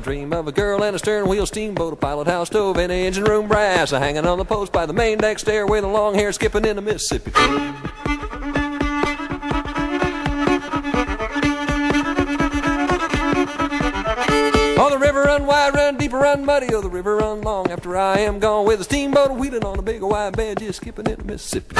I dream of a girl and a stern wheel steamboat, a pilot house stove, and a engine room brass, a hanging on the post by the main deck stairway, the long hair skipping in the Mississippi. Oh, the river run wide, run deeper, run muddy. Oh, the river run long after I am gone. With a steamboat wheeling on a big wide bed, just skipping in the Mississippi.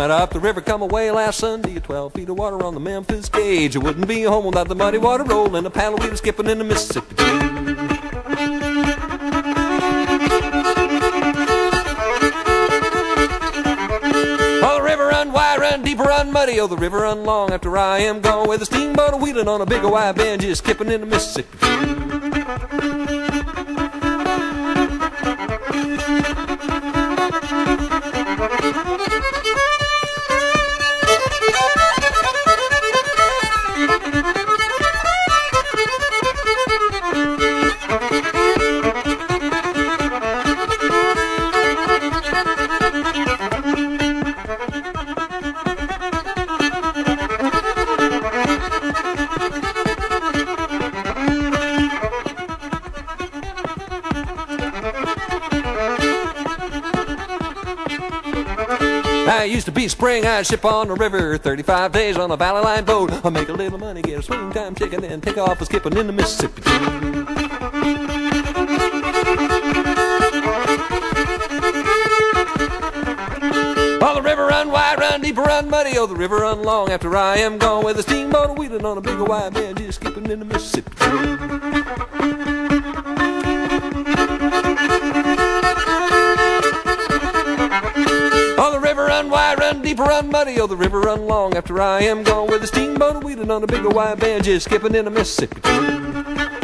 Went up the river, come away last Sunday. 12 feet of water on the Memphis gauge. It wouldn't be home without the muddy water rolling, a paddle wheel skipping in the Mississippi. Oh, the river run wide, run deeper, run muddy. Oh, the river run long after I am gone. With a steamboat wheeling on a big wide bend, just skipping in the Mississippi. I used to be spring, I'd ship on the river 35 days on a valley line boat. I make a little money, get a swing time chicken, then take off a skipping in the Mississippi. Oh, the river run wide, run deeper, run muddy. Oh, the river run long after I am gone. With a steamboat wheeling on a big wide bend, just skipping in the Mississippi. Run wide, run deeper, run muddy. Oh, the river run long after I am gone. With a steamboat wheeling on a big wide bend, just skipping in the Mississippi.